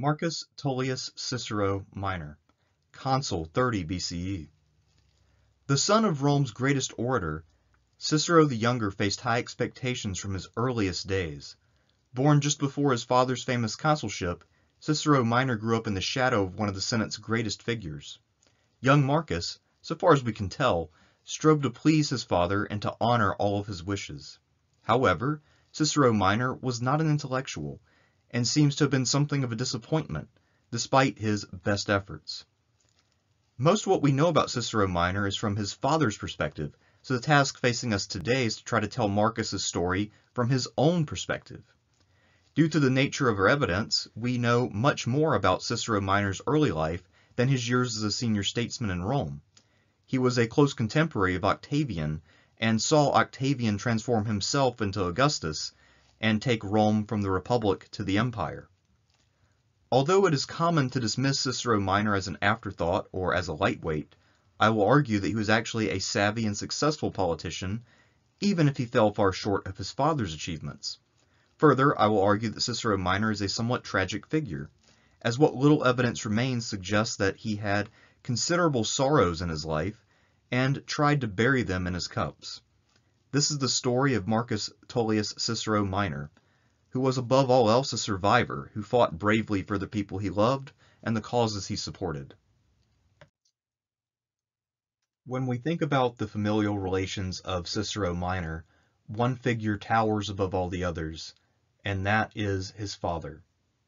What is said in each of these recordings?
Marcus Tullius Cicero Minor, consul 30 BCE. The son of Rome's greatest orator, Cicero the Younger faced high expectations from his earliest days. Born just before his father's famous consulship, Cicero Minor grew up in the shadow of one of the Senate's greatest figures. Young Marcus, so far as we can tell, strove to please his father and to honor all of his wishes. However, Cicero Minor was not an intellectual, and seems to have been something of a disappointment, despite his best efforts. Most of what we know about Cicero Minor is from his father's perspective, so the task facing us today is to try to tell Marcus's story from his own perspective. Due to the nature of our evidence, we know much more about Cicero Minor's early life than his years as a senior statesman in Rome. He was a close contemporary of Octavian and saw Octavian transform himself into Augustus and take Rome from the Republic to the Empire. Although it is common to dismiss Cicero Minor as an afterthought or as a lightweight, I will argue that he was actually a savvy and successful politician, even if he fell far short of his father's achievements. Further, I will argue that Cicero Minor is a somewhat tragic figure, as what little evidence remains suggests that he had considerable sorrows in his life and tried to bury them in his cups. This is the story of Marcus Tullius Cicero Minor, who was above all else a survivor who fought bravely for the people he loved and the causes he supported. When we think about the familial relations of Cicero Minor, one figure towers above all the others, and that is his father.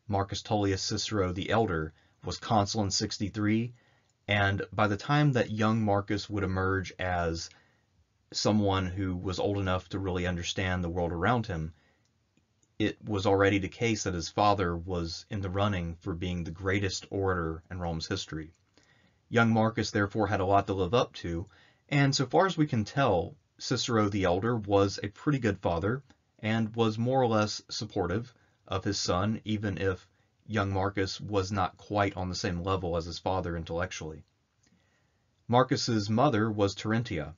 Marcus Tullius Cicero the Elder was consul in 63, and by the time that young Marcus would emerge as someone who was old enough to really understand the world around him, it was already the case that his father was in the running for being the greatest orator in Rome's history. Young Marcus therefore had a lot to live up to, and so far as we can tell, Cicero the Elder was a pretty good father and was more or less supportive of his son, even if young Marcus was not quite on the same level as his father intellectually. Marcus's mother was Terentia,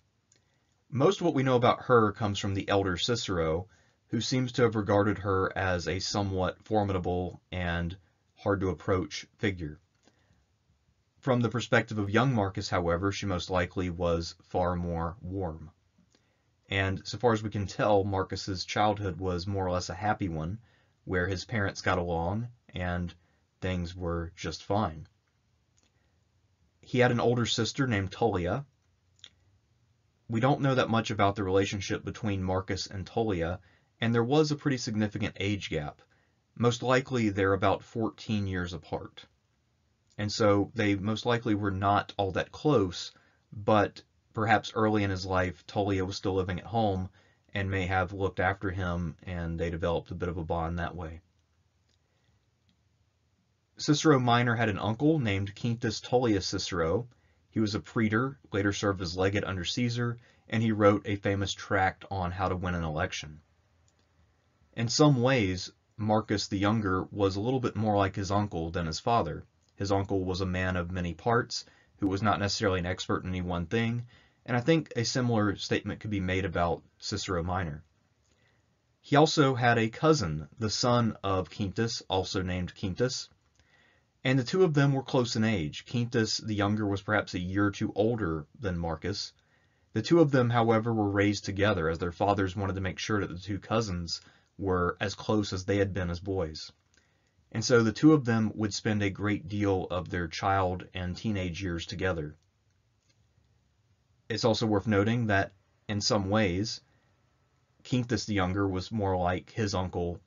most of what we know about her comes from the elder Cicero, who seems to have regarded her as a somewhat formidable and hard to approach figure. From the perspective of young Marcus, however, she most likely was far more warm. And so far as we can tell, Marcus's childhood was more or less a happy one, where his parents got along and things were just fine. He had an older sister named Tullia, we don't know that much about the relationship between Marcus and Tullia, and there was a pretty significant age gap. Most likely they're about 14 years apart. And so they most likely were not all that close, but perhaps early in his life, Tullia was still living at home and may have looked after him, and they developed a bit of a bond that way. Cicero Minor had an uncle named Quintus Tullius Cicero, he was a praetor, later served as legate under Caesar, and he wrote a famous tract on how to win an election. In some ways, Marcus the Younger was a little bit more like his uncle than his father. His uncle was a man of many parts who was not necessarily an expert in any one thing, and I think a similar statement could be made about Cicero Minor. He also had a cousin, the son of Quintus, also named Quintus, and the two of them were close in age. Quintus the younger was perhaps a year or two older than Marcus. The two of them, however, were raised together as their fathers wanted to make sure that the two cousins were as close as they had been as boys. And so the two of them would spend a great deal of their child and teenage years together. It's also worth noting that in some ways, Quintus the younger was more like his uncle,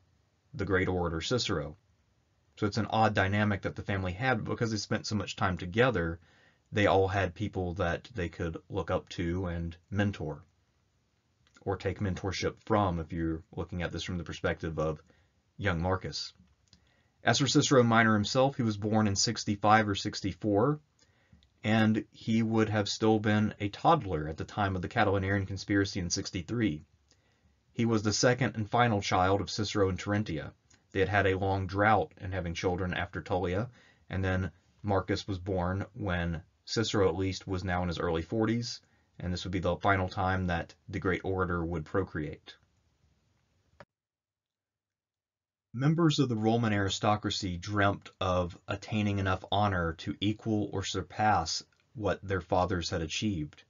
the great orator Cicero. So it's an odd dynamic that the family had, because they spent so much time together, they all had people that they could look up to and mentor or take mentorship from if you're looking at this from the perspective of young Marcus. As for Cicero Minor himself, he was born in 65 or 64, and he would have still been a toddler at the time of the Catilinarian conspiracy in 63. He was the second and final child of Cicero and Terentia. They had had a long drought in having children after Tullia, and then Marcus was born when Cicero at least was now in his early 40s, and this would be the final time that the great orator would procreate. Members of the Roman aristocracy dreamt of attaining enough honor to equal or surpass what their fathers had achieved.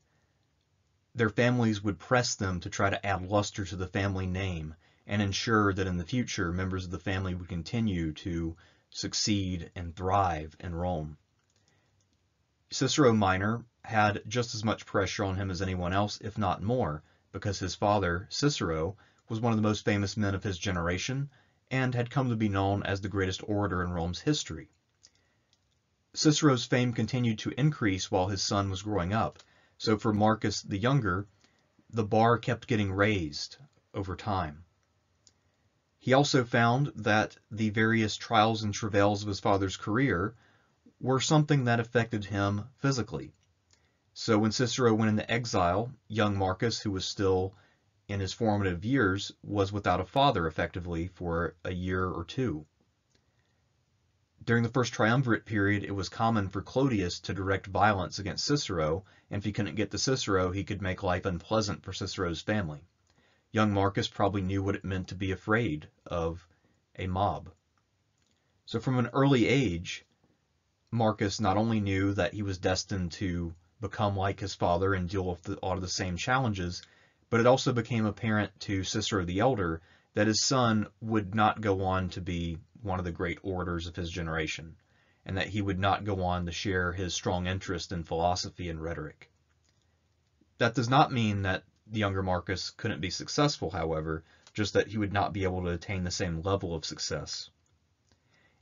Their families would press them to try to add luster to the family name and ensure that in the future members of the family would continue to succeed and thrive in Rome. Cicero Minor had just as much pressure on him as anyone else, if not more, because his father, Cicero, was one of the most famous men of his generation and had come to be known as the greatest orator in Rome's history. Cicero's fame continued to increase while his son was growing up, so for Marcus the Younger, the bar kept getting raised over time. He also found that the various trials and travails of his father's career were something that affected him physically. So when Cicero went into exile, young Marcus, who was still in his formative years was without a father effectively for a year or two. During the first triumvirate period, it was common for Clodius to direct violence against Cicero, and if he couldn't get to Cicero, he could make life unpleasant for Cicero's family. Young Marcus probably knew what it meant to be afraid of a mob. So from an early age, Marcus not only knew that he was destined to become like his father and deal with the, all of the same challenges, but it also became apparent to Cicero the Elder that his son would not go on to be one of the great orators of his generation, and that he would not go on to share his strong interest in philosophy and rhetoric. That does not mean that the younger Marcus couldn't be successful, however, just that he would not be able to attain the same level of success.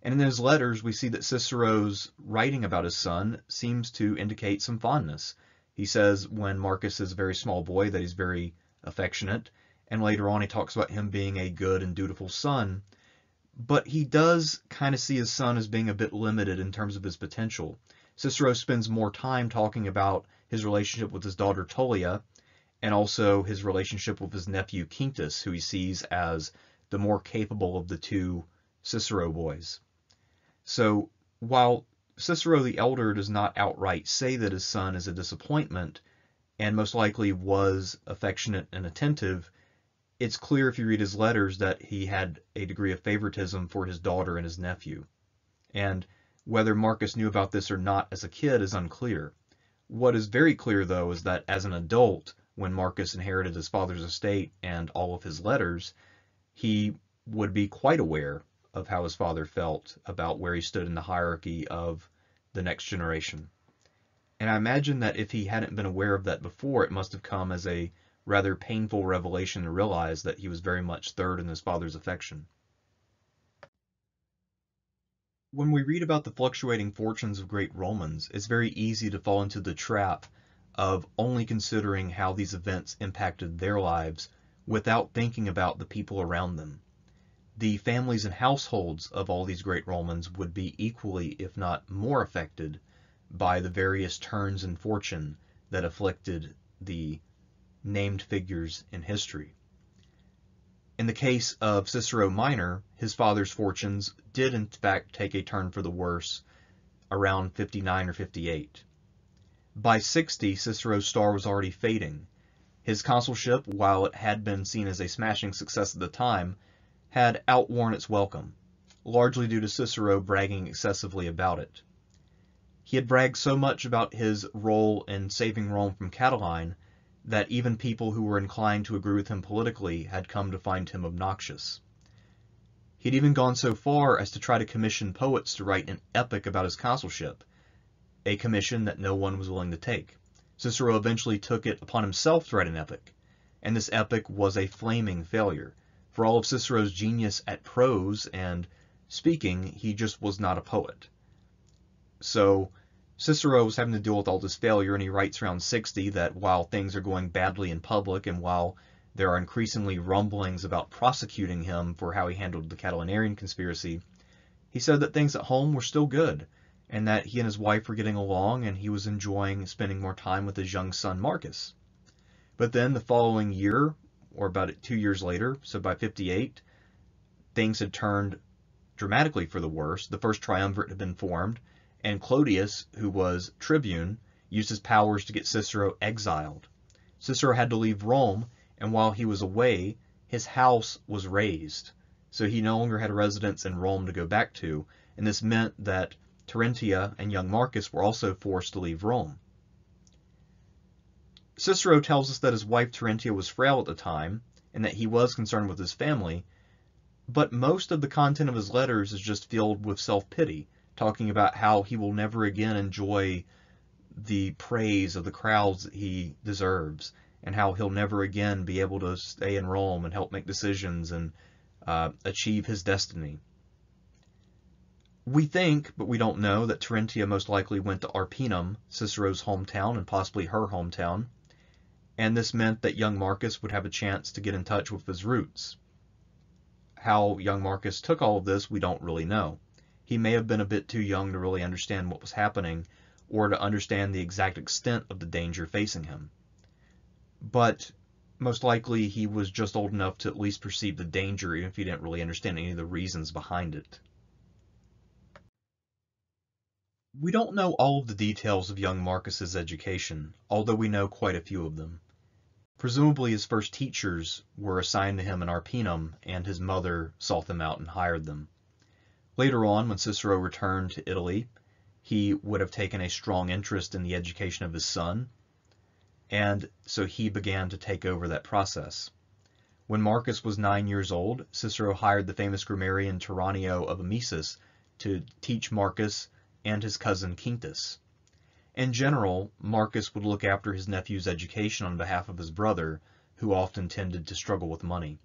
And in his letters, we see that Cicero's writing about his son seems to indicate some fondness. He says when Marcus is a very small boy that he's very affectionate, and later on he talks about him being a good and dutiful son. But he does kind of see his son as being a bit limited in terms of his potential. Cicero spends more time talking about his relationship with his daughter Tullia and also his relationship with his nephew Quintus, who he sees as the more capable of the two Cicero boys. So while Cicero the elder does not outright say that his son is a disappointment, and most likely was affectionate and attentive. It's clear if you read his letters that he had a degree of favoritism for his daughter and his nephew. And whether Marcus knew about this or not as a kid is unclear. What is very clear, though, is that as an adult, when Marcus inherited his father's estate and all of his letters, he would be quite aware of how his father felt about where he stood in the hierarchy of the next generation. And I imagine that if he hadn't been aware of that before, it must have come as a rather painful revelation to realize that he was very much third in his father's affection. When we read about the fluctuating fortunes of great Romans, it's very easy to fall into the trap of only considering how these events impacted their lives without thinking about the people around them the families and households of all these great Romans would be equally, if not more, affected by the various turns in fortune that afflicted the named figures in history. In the case of Cicero Minor, his father's fortunes did in fact take a turn for the worse around 59 or 58. By 60, Cicero's star was already fading. His consulship, while it had been seen as a smashing success at the time, had outworn its welcome, largely due to Cicero bragging excessively about it. He had bragged so much about his role in saving Rome from Catiline that even people who were inclined to agree with him politically had come to find him obnoxious. He had even gone so far as to try to commission poets to write an epic about his consulship, a commission that no one was willing to take. Cicero eventually took it upon himself to write an epic, and this epic was a flaming failure. For all of Cicero's genius at prose and speaking, he just was not a poet. So Cicero was having to deal with all this failure, and he writes around 60 that while things are going badly in public and while there are increasingly rumblings about prosecuting him for how he handled the Catilinarian conspiracy, he said that things at home were still good, and that he and his wife were getting along, and he was enjoying spending more time with his young son Marcus. But then the following year, or about two years later, so by 58, things had turned dramatically for the worse. The first triumvirate had been formed, and Clodius, who was tribune, used his powers to get Cicero exiled. Cicero had to leave Rome, and while he was away, his house was razed. so he no longer had a residence in Rome to go back to, and this meant that Terentia and young Marcus were also forced to leave Rome. Cicero tells us that his wife Terentia was frail at the time, and that he was concerned with his family, but most of the content of his letters is just filled with self-pity, talking about how he will never again enjoy the praise of the crowds that he deserves, and how he'll never again be able to stay in Rome and help make decisions and uh, achieve his destiny. We think, but we don't know, that Terentia most likely went to Arpinum, Cicero's hometown and possibly her hometown, and this meant that young Marcus would have a chance to get in touch with his roots. How young Marcus took all of this, we don't really know. He may have been a bit too young to really understand what was happening or to understand the exact extent of the danger facing him. But most likely he was just old enough to at least perceive the danger even if he didn't really understand any of the reasons behind it. We don't know all of the details of young Marcus's education, although we know quite a few of them. Presumably his first teachers were assigned to him in Arpinum, and his mother sought them out and hired them. Later on, when Cicero returned to Italy, he would have taken a strong interest in the education of his son, and so he began to take over that process. When Marcus was nine years old, Cicero hired the famous grammarian Turannio of Amisus to teach Marcus and his cousin Quintus. In general, Marcus would look after his nephew's education on behalf of his brother, who often tended to struggle with money.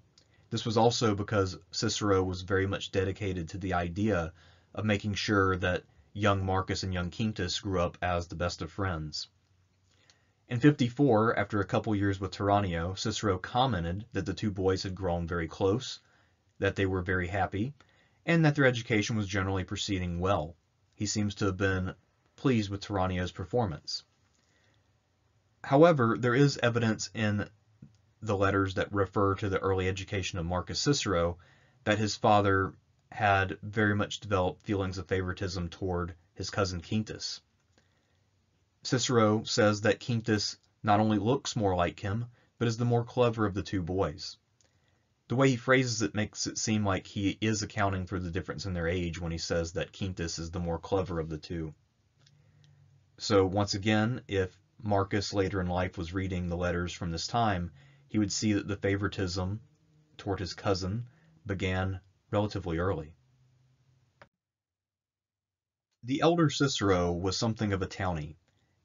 This was also because Cicero was very much dedicated to the idea of making sure that young Marcus and young Quintus grew up as the best of friends. In 54, after a couple years with Turannio, Cicero commented that the two boys had grown very close, that they were very happy, and that their education was generally proceeding well he seems to have been pleased with Turannio's performance. However, there is evidence in the letters that refer to the early education of Marcus Cicero that his father had very much developed feelings of favoritism toward his cousin Quintus. Cicero says that Quintus not only looks more like him, but is the more clever of the two boys the way he phrases it makes it seem like he is accounting for the difference in their age when he says that Quintus is the more clever of the two. So once again, if Marcus later in life was reading the letters from this time, he would see that the favoritism toward his cousin began relatively early. The elder Cicero was something of a townie.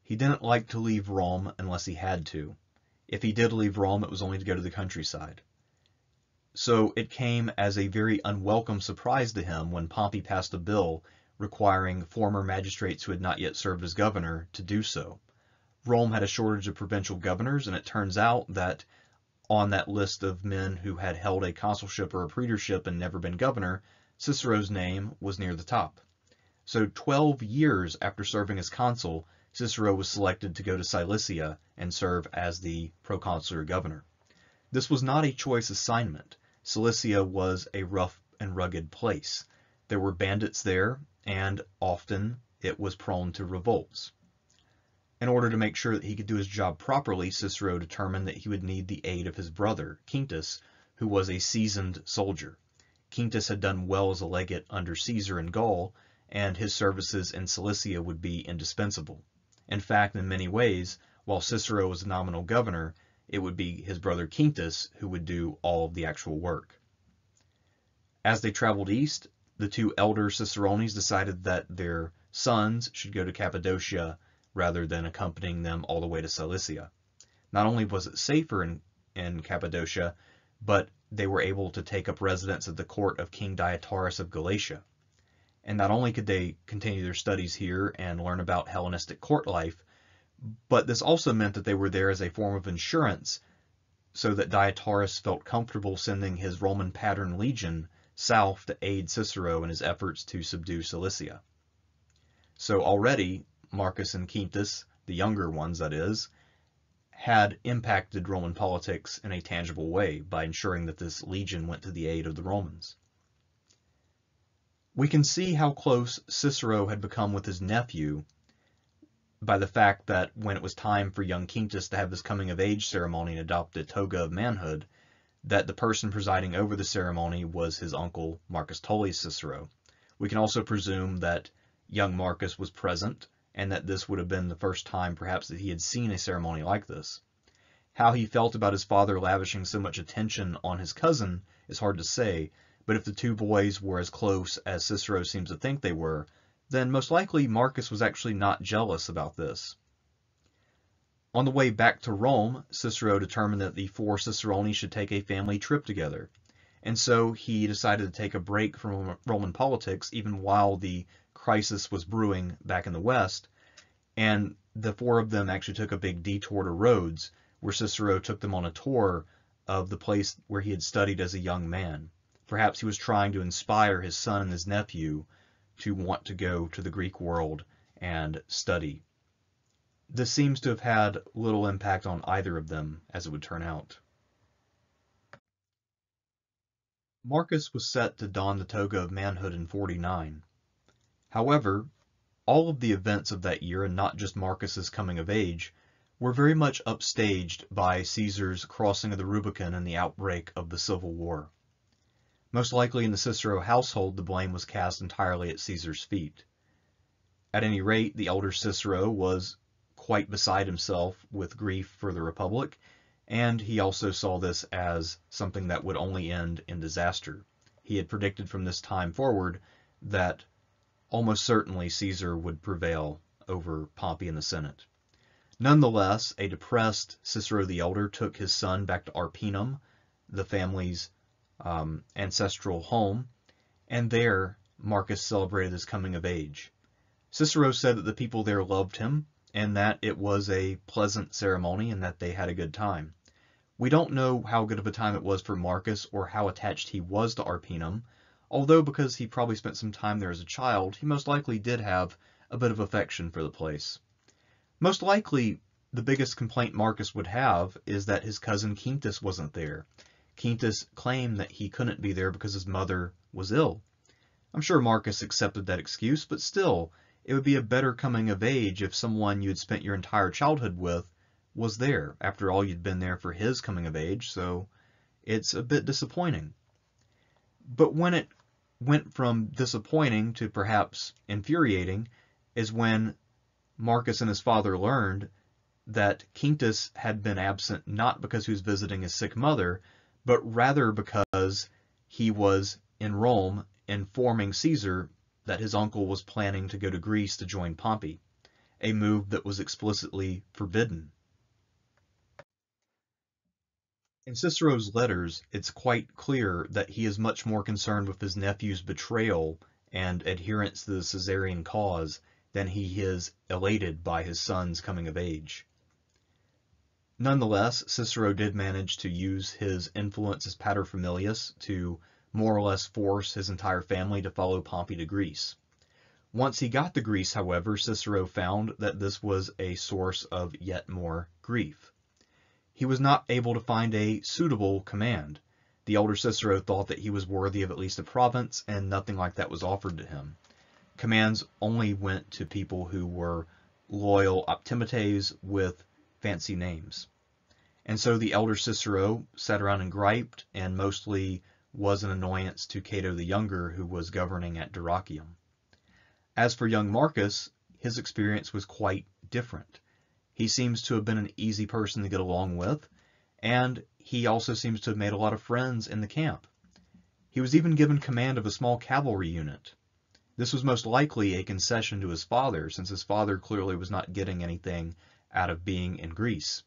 He didn't like to leave Rome unless he had to. If he did leave Rome, it was only to go to the countryside. So it came as a very unwelcome surprise to him when Pompey passed a bill requiring former magistrates who had not yet served as governor to do so. Rome had a shortage of provincial governors, and it turns out that on that list of men who had held a consulship or a praetorship and never been governor, Cicero's name was near the top. So 12 years after serving as consul, Cicero was selected to go to Cilicia and serve as the proconsular governor. This was not a choice assignment. Cilicia was a rough and rugged place. There were bandits there, and often it was prone to revolts. In order to make sure that he could do his job properly, Cicero determined that he would need the aid of his brother, Quintus, who was a seasoned soldier. Quintus had done well as a legate under Caesar in Gaul, and his services in Cilicia would be indispensable. In fact, in many ways, while Cicero was a nominal governor, it would be his brother Quintus who would do all of the actual work. As they traveled east, the two elder Cicerones decided that their sons should go to Cappadocia rather than accompanying them all the way to Cilicia. Not only was it safer in, in Cappadocia, but they were able to take up residence at the court of King Deiotarus of Galatia. And not only could they continue their studies here and learn about Hellenistic court life, but this also meant that they were there as a form of insurance so that Deiotarus felt comfortable sending his Roman pattern legion south to aid Cicero in his efforts to subdue Cilicia. So already Marcus and Quintus, the younger ones that is, had impacted Roman politics in a tangible way by ensuring that this legion went to the aid of the Romans. We can see how close Cicero had become with his nephew by the fact that when it was time for young Quintus to have his coming of age ceremony and adopt the toga of manhood, that the person presiding over the ceremony was his uncle Marcus Tullius Cicero. We can also presume that young Marcus was present and that this would have been the first time perhaps that he had seen a ceremony like this. How he felt about his father lavishing so much attention on his cousin is hard to say, but if the two boys were as close as Cicero seems to think they were, then most likely Marcus was actually not jealous about this. On the way back to Rome, Cicero determined that the four Ciceroni should take a family trip together. And so he decided to take a break from Roman politics even while the crisis was brewing back in the West. And the four of them actually took a big detour to Rhodes, where Cicero took them on a tour of the place where he had studied as a young man. Perhaps he was trying to inspire his son and his nephew to want to go to the Greek world and study. This seems to have had little impact on either of them, as it would turn out. Marcus was set to don the toga of manhood in 49. However, all of the events of that year, and not just Marcus's coming of age, were very much upstaged by Caesar's crossing of the Rubicon and the outbreak of the Civil War. Most likely in the Cicero household, the blame was cast entirely at Caesar's feet. At any rate, the elder Cicero was quite beside himself with grief for the Republic, and he also saw this as something that would only end in disaster. He had predicted from this time forward that almost certainly Caesar would prevail over Pompey in the Senate. Nonetheless, a depressed Cicero the Elder took his son back to Arpinum, the family's um, ancestral home, and there Marcus celebrated his coming of age. Cicero said that the people there loved him, and that it was a pleasant ceremony and that they had a good time. We don't know how good of a time it was for Marcus or how attached he was to Arpinum, although because he probably spent some time there as a child, he most likely did have a bit of affection for the place. Most likely, the biggest complaint Marcus would have is that his cousin Quintus wasn't there. Quintus claimed that he couldn't be there because his mother was ill. I'm sure Marcus accepted that excuse, but still, it would be a better coming of age if someone you had spent your entire childhood with was there. After all, you'd been there for his coming of age, so it's a bit disappointing. But when it went from disappointing to perhaps infuriating is when Marcus and his father learned that Quintus had been absent not because he was visiting his sick mother, but rather because he was in Rome informing Caesar that his uncle was planning to go to Greece to join Pompey, a move that was explicitly forbidden. In Cicero's letters, it's quite clear that he is much more concerned with his nephew's betrayal and adherence to the Caesarian cause than he is elated by his son's coming of age. Nonetheless, Cicero did manage to use his influence as paterfamilias to more or less force his entire family to follow Pompey to Greece. Once he got to Greece, however, Cicero found that this was a source of yet more grief. He was not able to find a suitable command. The elder Cicero thought that he was worthy of at least a province, and nothing like that was offered to him commands only went to people who were loyal optimates with fancy names. And so the elder Cicero sat around and griped and mostly was an annoyance to Cato the Younger who was governing at Dyrrachium. As for young Marcus, his experience was quite different. He seems to have been an easy person to get along with, and he also seems to have made a lot of friends in the camp. He was even given command of a small cavalry unit, this was most likely a concession to his father, since his father clearly was not getting anything out of being in Greece.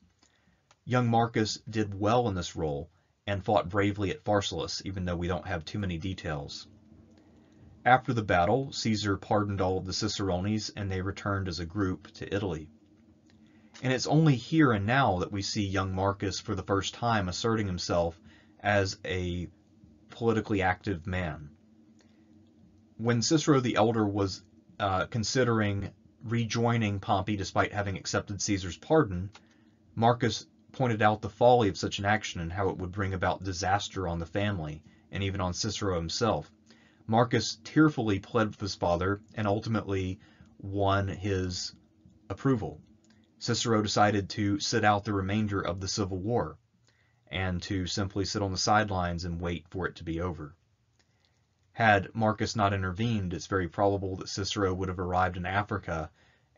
Young Marcus did well in this role and fought bravely at Pharsalus, even though we don't have too many details. After the battle, Caesar pardoned all of the Cicerones and they returned as a group to Italy. And it's only here and now that we see young Marcus for the first time asserting himself as a politically active man when Cicero the Elder was uh, considering rejoining Pompey despite having accepted Caesar's pardon, Marcus pointed out the folly of such an action and how it would bring about disaster on the family and even on Cicero himself. Marcus tearfully pled with his father and ultimately won his approval. Cicero decided to sit out the remainder of the Civil War. and to simply sit on the sidelines and wait for it to be over. Had Marcus not intervened, it's very probable that Cicero would have arrived in Africa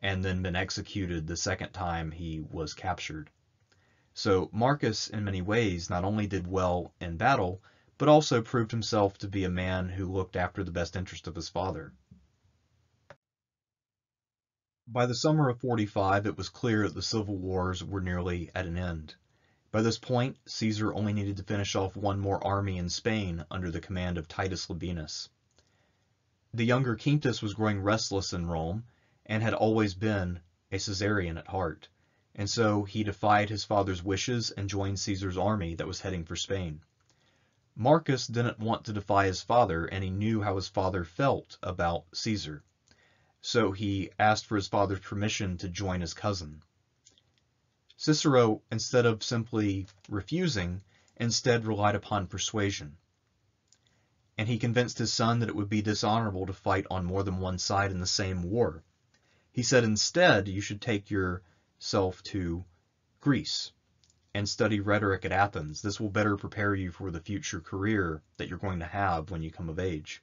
and then been executed the second time he was captured. So Marcus, in many ways, not only did well in battle, but also proved himself to be a man who looked after the best interest of his father. By the summer of 45, it was clear that the civil wars were nearly at an end. By this point, Caesar only needed to finish off one more army in Spain under the command of Titus Labienus. The younger Quintus was growing restless in Rome and had always been a Caesarian at heart, and so he defied his father's wishes and joined Caesar's army that was heading for Spain. Marcus didn't want to defy his father, and he knew how his father felt about Caesar so he asked for his father's permission to join his cousin. Cicero, instead of simply refusing, instead relied upon persuasion. And he convinced his son that it would be dishonorable to fight on more than one side in the same war. He said instead you should take yourself to Greece and study rhetoric at Athens. This will better prepare you for the future career that you're going to have when you come of age.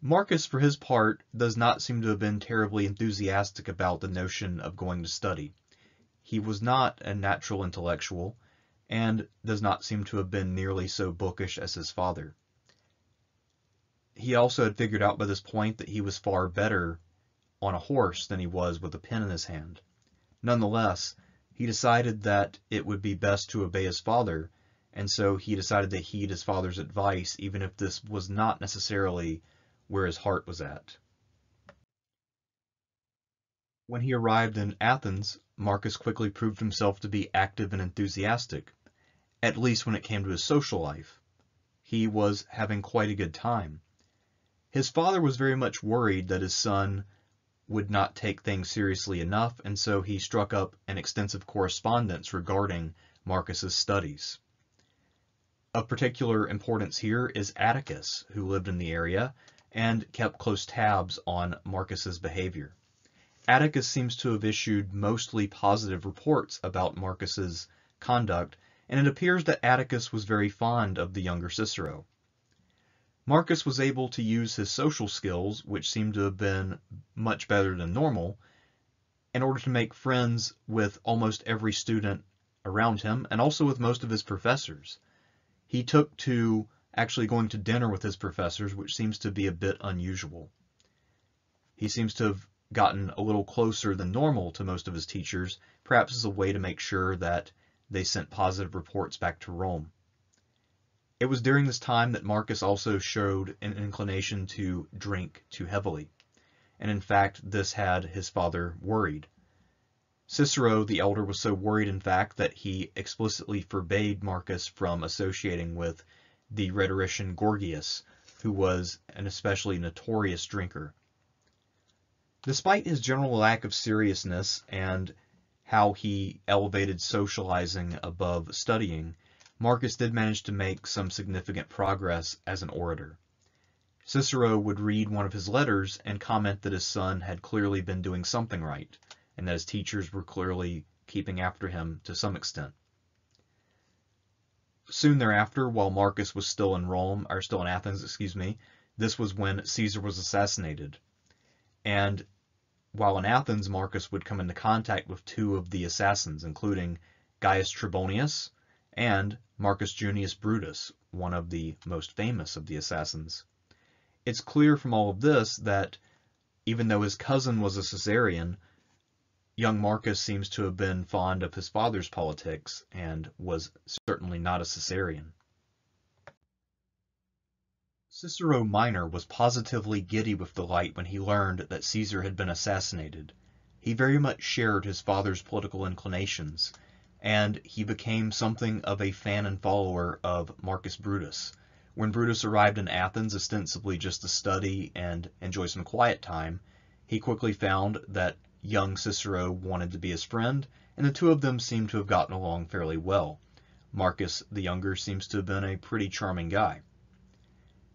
Marcus, for his part, does not seem to have been terribly enthusiastic about the notion of going to study. He was not a natural intellectual, and does not seem to have been nearly so bookish as his father. He also had figured out by this point that he was far better on a horse than he was with a pen in his hand. Nonetheless, he decided that it would be best to obey his father, and so he decided to heed his father's advice, even if this was not necessarily where his heart was at. When he arrived in Athens, Marcus quickly proved himself to be active and enthusiastic, at least when it came to his social life. He was having quite a good time. His father was very much worried that his son would not take things seriously enough, and so he struck up an extensive correspondence regarding Marcus's studies. Of particular importance here is Atticus, who lived in the area and kept close tabs on Marcus's behavior. Atticus seems to have issued mostly positive reports about Marcus's conduct, and it appears that Atticus was very fond of the younger Cicero. Marcus was able to use his social skills, which seemed to have been much better than normal, in order to make friends with almost every student around him and also with most of his professors. He took to actually going to dinner with his professors, which seems to be a bit unusual. He seems to have gotten a little closer than normal to most of his teachers, perhaps as a way to make sure that they sent positive reports back to Rome. It was during this time that Marcus also showed an inclination to drink too heavily, and in fact this had his father worried. Cicero the elder was so worried in fact that he explicitly forbade Marcus from associating with the rhetorician Gorgias, who was an especially notorious drinker. Despite his general lack of seriousness and how he elevated socializing above studying, Marcus did manage to make some significant progress as an orator. Cicero would read one of his letters and comment that his son had clearly been doing something right, and that his teachers were clearly keeping after him to some extent. Soon thereafter, while Marcus was still in Rome, or still in Athens, excuse me, this was when Caesar was assassinated. And while in Athens, Marcus would come into contact with two of the assassins, including Gaius Trebonius and Marcus Junius Brutus, one of the most famous of the assassins. It's clear from all of this that even though his cousin was a Caesarian, young Marcus seems to have been fond of his father's politics and was certainly not a Caesarian. Cicero Minor was positively giddy with delight when he learned that Caesar had been assassinated. He very much shared his father's political inclinations, and he became something of a fan and follower of Marcus Brutus. When Brutus arrived in Athens ostensibly just to study and enjoy some quiet time, he quickly found that young Cicero wanted to be his friend, and the two of them seem to have gotten along fairly well. Marcus the younger seems to have been a pretty charming guy.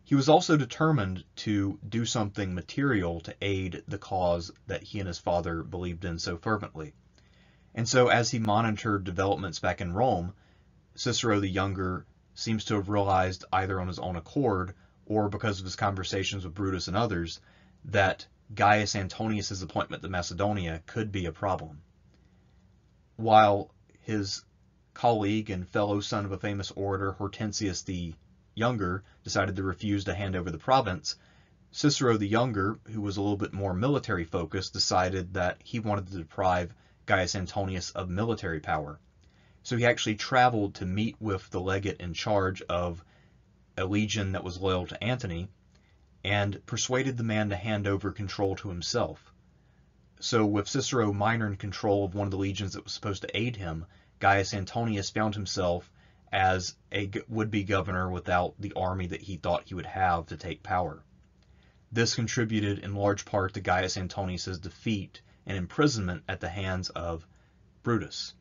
He was also determined to do something material to aid the cause that he and his father believed in so fervently. And so as he monitored developments back in Rome, Cicero the Younger seems to have realized either on his own accord or because of his conversations with Brutus and others that Gaius Antonius's appointment to Macedonia could be a problem. While his colleague and fellow son of a famous orator Hortensius the Younger decided to refuse to hand over the province, Cicero the Younger, who was a little bit more military focused, decided that he wanted to deprive Gaius Antonius of military power. So he actually traveled to meet with the legate in charge of a legion that was loyal to Antony and persuaded the man to hand over control to himself. So with Cicero Minor in control of one of the legions that was supposed to aid him, Gaius Antonius found himself as a would-be governor without the army that he thought he would have to take power. This contributed in large part to Gaius Antonius's defeat and imprisonment at the hands of Brutus.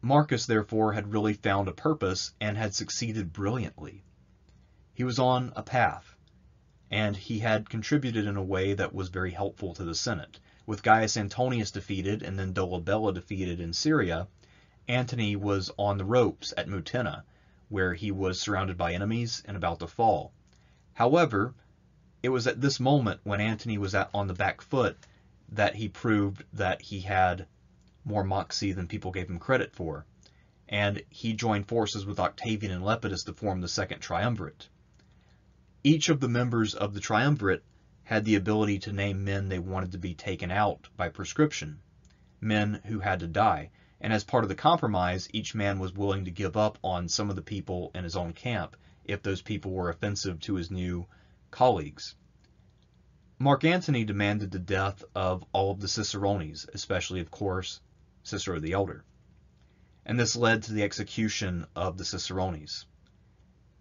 Marcus, therefore, had really found a purpose and had succeeded brilliantly. He was on a path, and he had contributed in a way that was very helpful to the Senate. With Gaius Antonius defeated and then Dolabella defeated in Syria, Antony was on the ropes at Mutina, where he was surrounded by enemies and about to fall. However, it was at this moment when Antony was at, on the back foot that he proved that he had more moxie than people gave him credit for, and he joined forces with Octavian and Lepidus to form the Second Triumvirate. Each of the members of the Triumvirate had the ability to name men they wanted to be taken out by proscription, men who had to die, and as part of the compromise, each man was willing to give up on some of the people in his own camp if those people were offensive to his new colleagues. Mark Antony demanded the death of all of the Cicerones, especially, of course, Cicero the Elder. And this led to the execution of the Cicerones.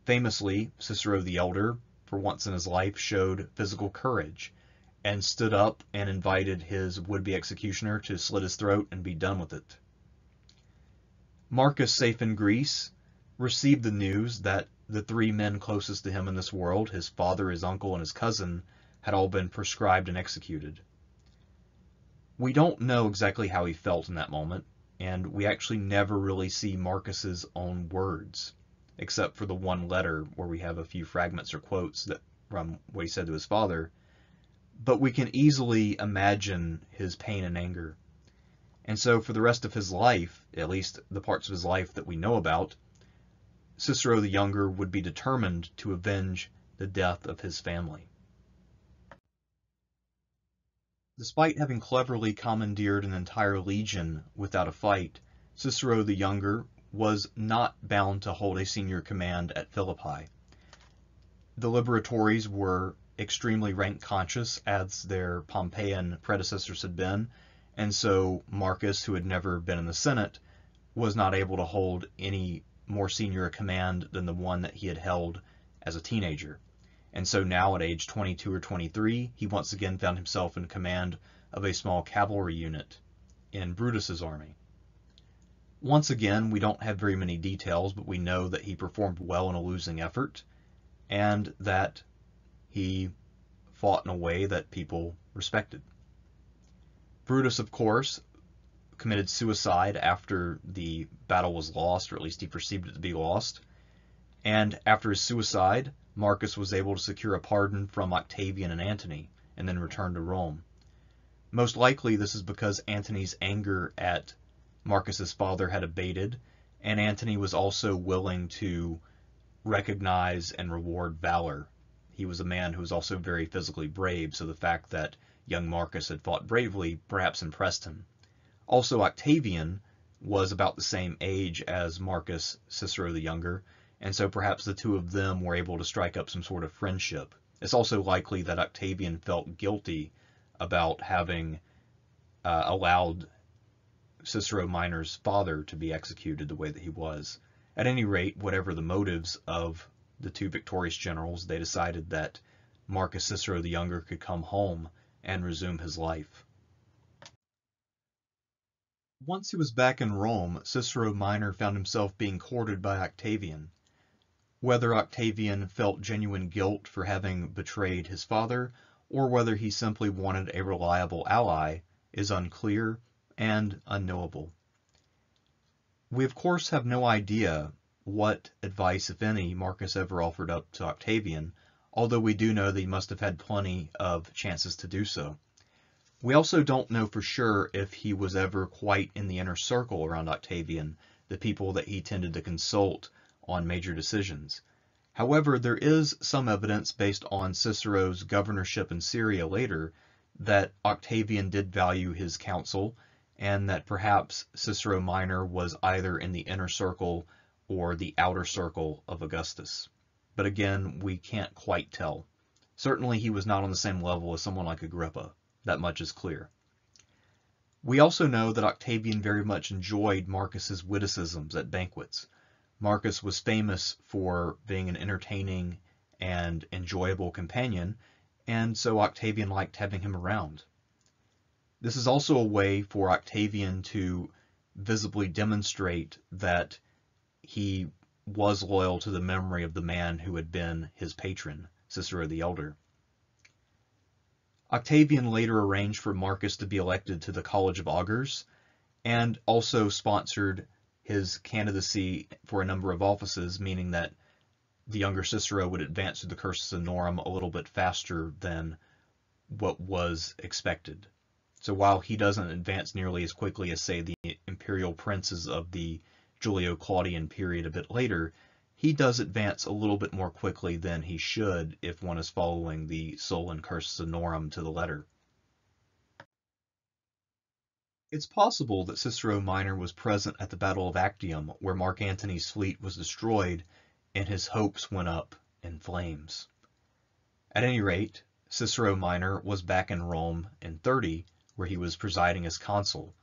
Famously, Cicero the Elder, for once in his life, showed physical courage and stood up and invited his would-be executioner to slit his throat and be done with it. Marcus, safe in Greece, received the news that the three men closest to him in this world, his father, his uncle, and his cousin, had all been proscribed and executed. We don't know exactly how he felt in that moment, and we actually never really see Marcus's own words, except for the one letter where we have a few fragments or quotes that from what he said to his father. But we can easily imagine his pain and anger. And so for the rest of his life, at least the parts of his life that we know about, Cicero the Younger would be determined to avenge the death of his family. Despite having cleverly commandeered an entire legion without a fight, Cicero the Younger was not bound to hold a senior command at Philippi. The liberatores were extremely rank conscious, as their Pompeian predecessors had been, and so Marcus, who had never been in the Senate, was not able to hold any more senior a command than the one that he had held as a teenager. And so now at age 22 or 23, he once again found himself in command of a small cavalry unit in Brutus's army. Once again, we don't have very many details, but we know that he performed well in a losing effort and that he fought in a way that people respected. Brutus, of course, committed suicide after the battle was lost, or at least he perceived it to be lost. And after his suicide, Marcus was able to secure a pardon from Octavian and Antony, and then return to Rome. Most likely this is because Antony's anger at Marcus's father had abated, and Antony was also willing to recognize and reward valor. He was a man who was also very physically brave, so the fact that young Marcus had fought bravely perhaps impressed him. Also, Octavian was about the same age as Marcus Cicero the Younger, and so perhaps the two of them were able to strike up some sort of friendship. It's also likely that Octavian felt guilty about having uh, allowed Cicero Minor's father to be executed the way that he was. At any rate, whatever the motives of the two victorious generals, they decided that Marcus Cicero the Younger could come home and resume his life. Once he was back in Rome, Cicero Minor found himself being courted by Octavian. Whether Octavian felt genuine guilt for having betrayed his father, or whether he simply wanted a reliable ally, is unclear and unknowable. We of course have no idea what advice, if any, Marcus ever offered up to Octavian, although we do know that he must have had plenty of chances to do so. We also don't know for sure if he was ever quite in the inner circle around Octavian, the people that he tended to consult on major decisions. However, there is some evidence based on Cicero's governorship in Syria later that Octavian did value his counsel and that perhaps Cicero Minor was either in the inner circle or the outer circle of Augustus. But again, we can't quite tell. Certainly he was not on the same level as someone like Agrippa. That much is clear. We also know that Octavian very much enjoyed Marcus's witticisms at banquets. Marcus was famous for being an entertaining and enjoyable companion, and so Octavian liked having him around. This is also a way for Octavian to visibly demonstrate that he was loyal to the memory of the man who had been his patron, Cicero the Elder. Octavian later arranged for Marcus to be elected to the College of Augurs and also sponsored his candidacy for a number of offices, meaning that the younger Cicero would advance through the cursus honorum a little bit faster than what was expected. So while he doesn't advance nearly as quickly as, say, the imperial princes of the Julio-Claudian period a bit later, he does advance a little bit more quickly than he should if one is following the Sullan Cursus Honorum to the letter. It's possible that Cicero Minor was present at the Battle of Actium, where Mark Antony's fleet was destroyed and his hopes went up in flames. At any rate, Cicero Minor was back in Rome in 30 where he was presiding as consul,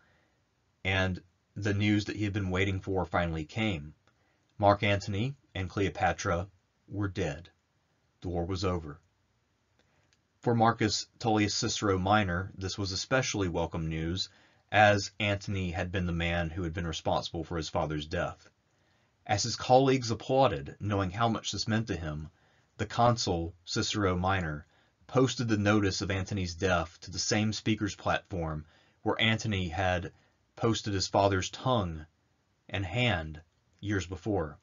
and the news that he had been waiting for finally came. Mark Antony and Cleopatra were dead. The war was over. For Marcus Tullius Cicero Minor, this was especially welcome news, as Antony had been the man who had been responsible for his father's death. As his colleagues applauded, knowing how much this meant to him, the consul, Cicero Minor, posted the notice of Antony's death to the same speaker's platform where Antony had posted his father's tongue and hand years before.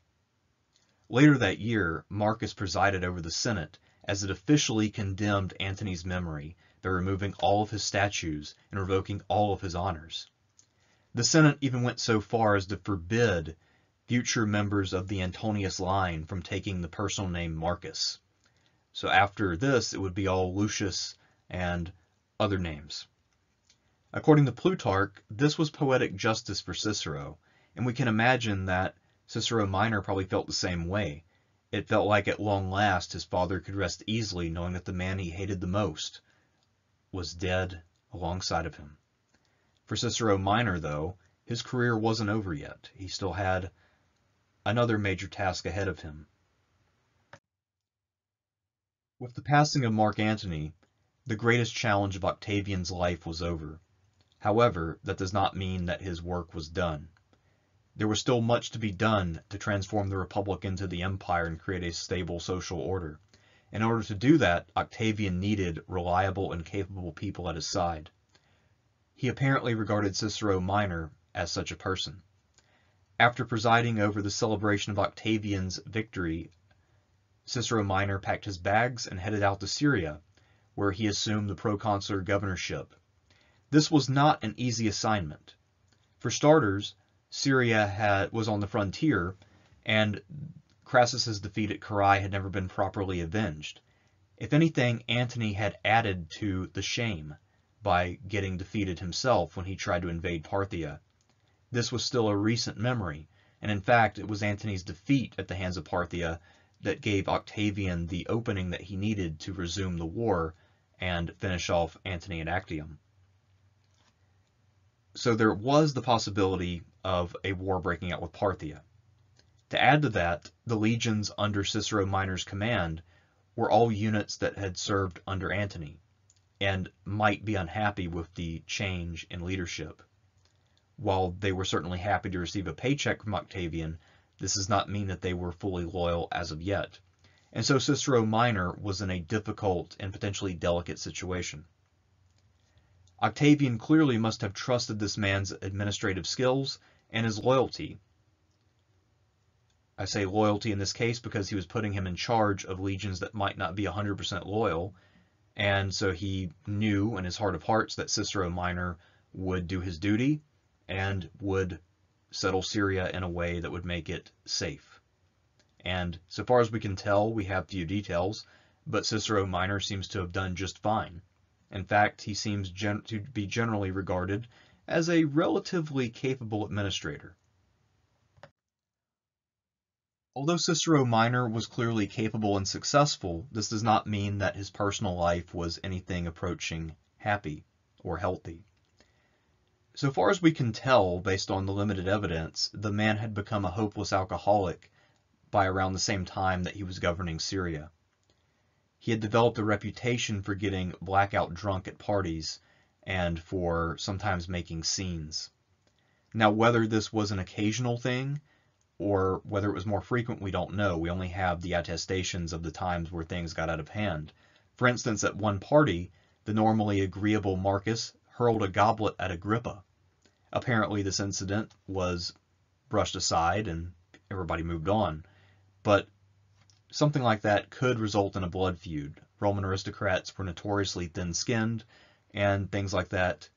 Later that year, Marcus presided over the Senate as it officially condemned Antony's memory by removing all of his statues and revoking all of his honors. The Senate even went so far as to forbid future members of the Antonius line from taking the personal name Marcus. So after this, it would be all Lucius and other names. According to Plutarch, this was poetic justice for Cicero, and we can imagine that Cicero Minor probably felt the same way. It felt like at long last his father could rest easily knowing that the man he hated the most was dead alongside of him. For Cicero Minor, though, his career wasn't over yet. He still had another major task ahead of him. With the passing of Mark Antony, the greatest challenge of Octavian's life was over. However, that does not mean that his work was done. There was still much to be done to transform the Republic into the Empire and create a stable social order. In order to do that, Octavian needed reliable and capable people at his side. He apparently regarded Cicero Minor as such a person. After presiding over the celebration of Octavian's victory Cicero Minor packed his bags and headed out to Syria, where he assumed the proconsular governorship. This was not an easy assignment. For starters, Syria had, was on the frontier, and Crassus's defeat at Carrhae had never been properly avenged. If anything, Antony had added to the shame by getting defeated himself when he tried to invade Parthia. This was still a recent memory, and in fact it was Antony's defeat at the hands of Parthia that gave Octavian the opening that he needed to resume the war and finish off Antony at Actium. So there was the possibility of a war breaking out with Parthia. To add to that, the legions under Cicero Minor's command were all units that had served under Antony and might be unhappy with the change in leadership. While they were certainly happy to receive a paycheck from Octavian, this does not mean that they were fully loyal as of yet. And so Cicero Minor was in a difficult and potentially delicate situation. Octavian clearly must have trusted this man's administrative skills and his loyalty, I say loyalty in this case because he was putting him in charge of legions that might not be 100% loyal. And so he knew in his heart of hearts that Cicero Minor would do his duty and would settle Syria in a way that would make it safe. And so far as we can tell, we have few details, but Cicero Minor seems to have done just fine. In fact, he seems to be generally regarded as a relatively capable administrator. Although Cicero Minor was clearly capable and successful, this does not mean that his personal life was anything approaching happy or healthy. So far as we can tell, based on the limited evidence, the man had become a hopeless alcoholic by around the same time that he was governing Syria. He had developed a reputation for getting blackout drunk at parties and for sometimes making scenes. Now, whether this was an occasional thing or whether it was more frequent, we don't know. We only have the attestations of the times where things got out of hand. For instance, at one party, the normally agreeable Marcus hurled a goblet at Agrippa. Apparently, this incident was brushed aside and everybody moved on. But something like that could result in a blood feud. Roman aristocrats were notoriously thin skinned, and things like that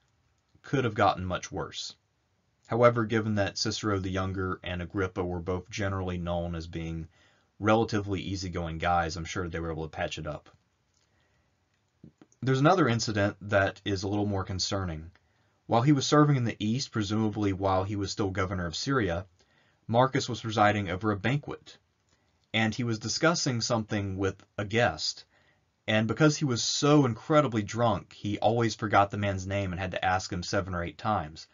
could have gotten much worse. However, given that Cicero the Younger and Agrippa were both generally known as being relatively easygoing guys, I'm sure they were able to patch it up. There's another incident that is a little more concerning. While he was serving in the east, presumably while he was still governor of Syria, Marcus was presiding over a banquet, and he was discussing something with a guest. And because he was so incredibly drunk, he always forgot the man's name and had to ask him seven or eight times.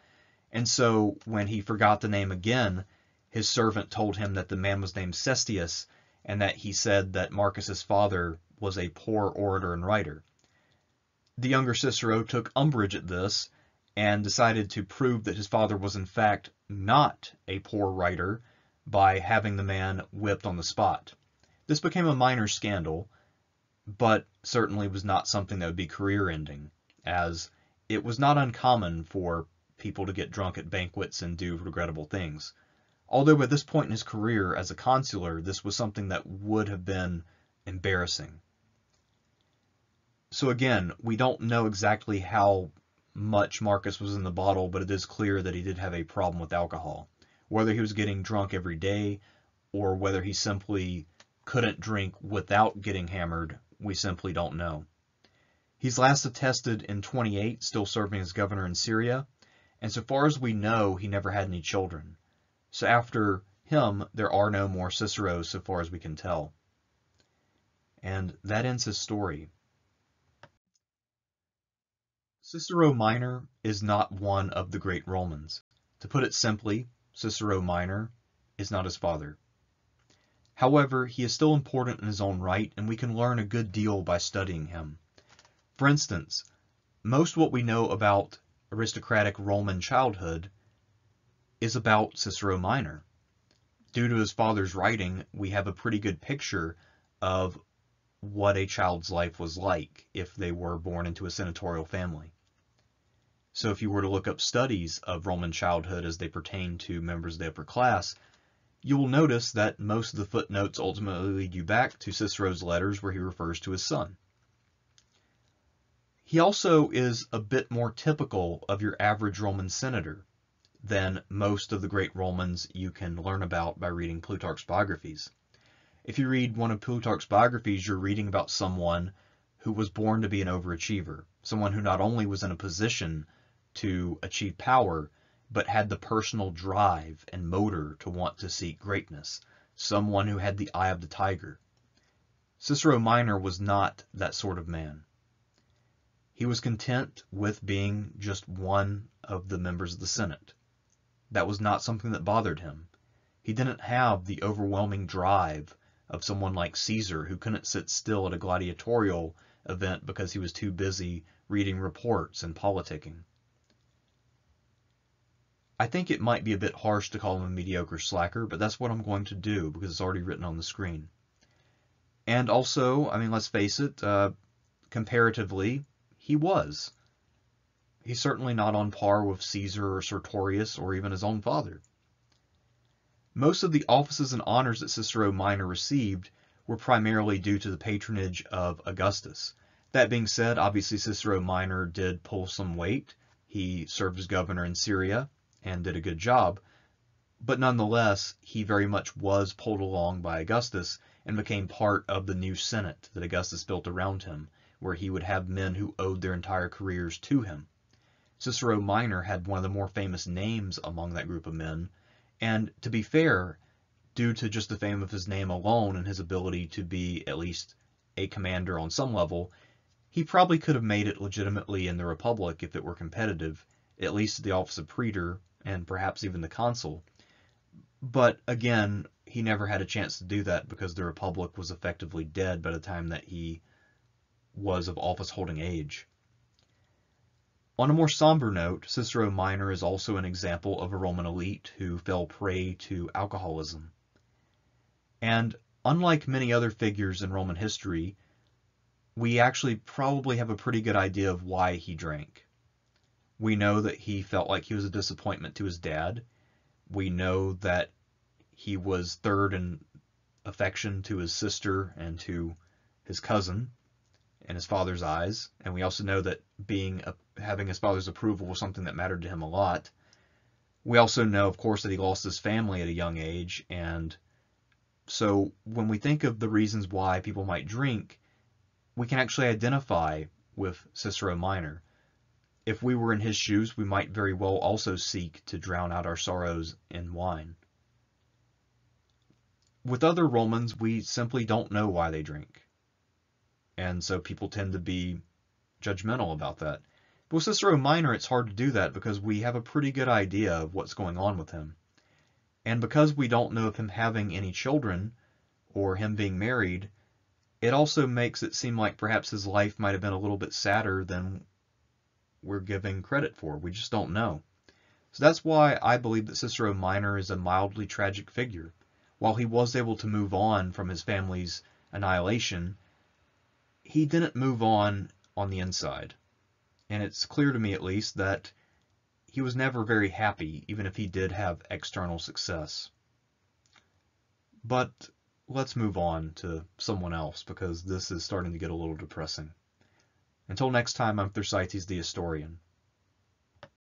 And so when he forgot the name again, his servant told him that the man was named Cestius and that he said that Marcus's father was a poor orator and writer. The younger Cicero took umbrage at this and decided to prove that his father was in fact not a poor writer by having the man whipped on the spot. This became a minor scandal, but certainly was not something that would be career ending, as it was not uncommon for people to get drunk at banquets and do regrettable things. Although by this point in his career as a consular, this was something that would have been embarrassing. So again, we don't know exactly how much Marcus was in the bottle, but it is clear that he did have a problem with alcohol. Whether he was getting drunk every day or whether he simply couldn't drink without getting hammered, we simply don't know. He's last attested in 28, still serving as governor in Syria, and so far as we know, he never had any children. So after him, there are no more Ciceros so far as we can tell. And that ends his story. Cicero Minor is not one of the great Romans. To put it simply, Cicero Minor is not his father. However, he is still important in his own right, and we can learn a good deal by studying him. For instance, most what we know about aristocratic Roman childhood is about Cicero Minor. Due to his father's writing, we have a pretty good picture of what a child's life was like if they were born into a senatorial family. So if you were to look up studies of Roman childhood as they pertain to members of the upper class, you will notice that most of the footnotes ultimately lead you back to Cicero's letters where he refers to his son. He also is a bit more typical of your average Roman senator than most of the great Romans you can learn about by reading Plutarch's biographies. If you read one of Plutarch's biographies, you're reading about someone who was born to be an overachiever, someone who not only was in a position to achieve power, but had the personal drive and motor to want to seek greatness, someone who had the eye of the tiger. Cicero Minor was not that sort of man. He was content with being just one of the members of the Senate. That was not something that bothered him. He didn't have the overwhelming drive of someone like Caesar who couldn't sit still at a gladiatorial event because he was too busy reading reports and politicking. I think it might be a bit harsh to call him a mediocre slacker, but that's what I'm going to do because it's already written on the screen. And also, I mean, let's face it, uh, comparatively, he was. He's certainly not on par with Caesar or Sertorius or even his own father. Most of the offices and honors that Cicero Minor received were primarily due to the patronage of Augustus. That being said, obviously Cicero Minor did pull some weight. He served as governor in Syria and did a good job. But nonetheless, he very much was pulled along by Augustus and became part of the new Senate that Augustus built around him, where he would have men who owed their entire careers to him. Cicero Minor had one of the more famous names among that group of men, and to be fair, due to just the fame of his name alone and his ability to be at least a commander on some level, he probably could have made it legitimately in the Republic if it were competitive, at least the office of praetor and perhaps even the consul. But again, he never had a chance to do that because the Republic was effectively dead by the time that he was of office holding age. On a more somber note, Cicero Minor is also an example of a Roman elite who fell prey to alcoholism. And unlike many other figures in Roman history, we actually probably have a pretty good idea of why he drank. We know that he felt like he was a disappointment to his dad. We know that he was third in affection to his sister and to his cousin in his father's eyes. And we also know that being having his father's approval was something that mattered to him a lot. We also know, of course, that he lost his family at a young age. And so when we think of the reasons why people might drink, we can actually identify with Cicero Minor. If we were in his shoes, we might very well also seek to drown out our sorrows in wine. With other Romans, we simply don't know why they drink. And so people tend to be judgmental about that. But with Cicero Minor, it's hard to do that because we have a pretty good idea of what's going on with him. And because we don't know of him having any children or him being married, it also makes it seem like perhaps his life might have been a little bit sadder than we're giving credit for. We just don't know. So that's why I believe that Cicero Minor is a mildly tragic figure. While he was able to move on from his family's annihilation, he didn't move on on the inside. And it's clear to me, at least, that he was never very happy, even if he did have external success. But let's move on to someone else because this is starting to get a little depressing. Until next time, I'm Thersites the Historian.